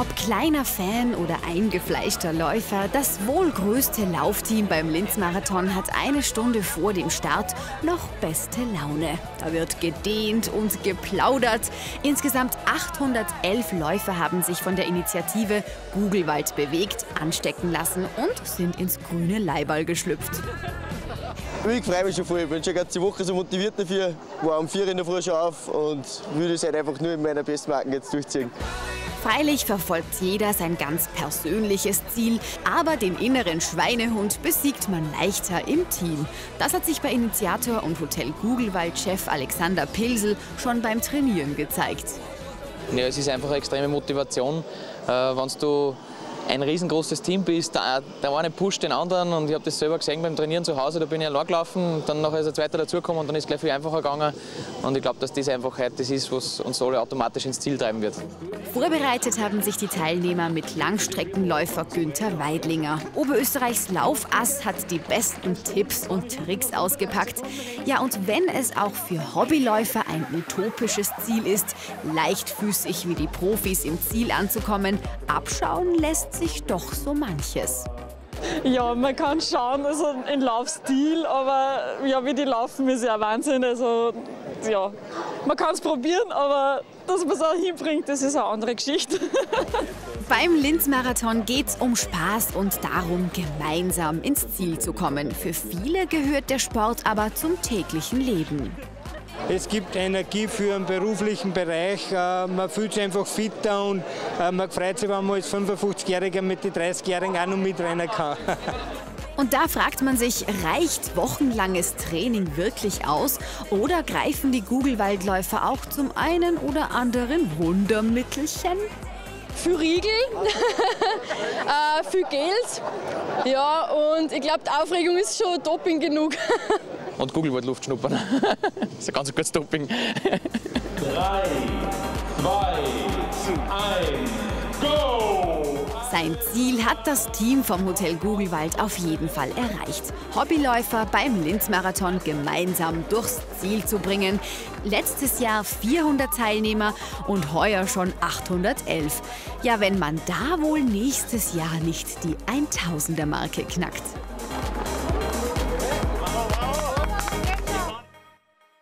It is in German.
Ob kleiner Fan oder eingefleischter Läufer, das wohl größte Laufteam beim Linz-Marathon hat eine Stunde vor dem Start noch beste Laune. Da wird gedehnt und geplaudert. Insgesamt 811 Läufer haben sich von der Initiative Googlewald bewegt, anstecken lassen und sind ins grüne Leiball geschlüpft. Ich freue mich schon voll. Ich bin schon die ganze Woche so motiviert dafür. War um 4 in der Früh schon auf und würde es halt einfach nur in meiner Bestmarken jetzt durchziehen. Freilich verfolgt jeder sein ganz persönliches Ziel, aber den inneren Schweinehund besiegt man leichter im Team. Das hat sich bei Initiator und Hotel Googlewald-Chef Alexander Pilsel schon beim Trainieren gezeigt. Ja, es ist einfach eine extreme Motivation, äh, wenn du ein riesengroßes Team bist, der, der eine pusht den anderen und ich habe das selber gesehen beim Trainieren zu Hause, da bin ich allein gelaufen, dann noch ist ein zweiter dazugekommen und dann ist es gleich viel einfacher gegangen und ich glaube, dass diese Einfachheit das ist, was uns alle automatisch ins Ziel treiben wird. Vorbereitet haben sich die Teilnehmer mit Langstreckenläufer Günther Weidlinger. Oberösterreichs Laufass hat die besten Tipps und Tricks ausgepackt. Ja, und wenn es auch für Hobbyläufer ein utopisches Ziel ist, leichtfüßig wie die Profis im Ziel anzukommen, abschauen lässt sich doch so manches. Ja, man kann schauen, also in Laufstil, aber ja, wie die laufen, ist ja Wahnsinn. Also ja, man kann es probieren, aber dass man es auch hinbringt, das ist eine andere Geschichte. Beim Linz-Marathon geht es um Spaß und darum, gemeinsam ins Ziel zu kommen. Für viele gehört der Sport aber zum täglichen Leben. Es gibt Energie für den beruflichen Bereich. Äh, man fühlt sich einfach fitter und äh, man freut sich, wenn man als 55-Jähriger mit den 30-Jährigen auch noch mitrennen kann. Und da fragt man sich, reicht wochenlanges Training wirklich aus oder greifen die Google-Waldläufer auch zum einen oder anderen Wundermittelchen? Für Riegel, äh, für Geld. Ja, und ich glaube, die Aufregung ist schon Doping genug. und Google wollte Luft schnuppern. das ist ein ganz gutes Doping. 3, 2, 1, go! Sein Ziel hat das Team vom Hotel Googlewald auf jeden Fall erreicht. Hobbyläufer beim Linz-Marathon gemeinsam durchs Ziel zu bringen. Letztes Jahr 400 Teilnehmer und heuer schon 811. Ja, wenn man da wohl nächstes Jahr nicht die 1000er-Marke knackt.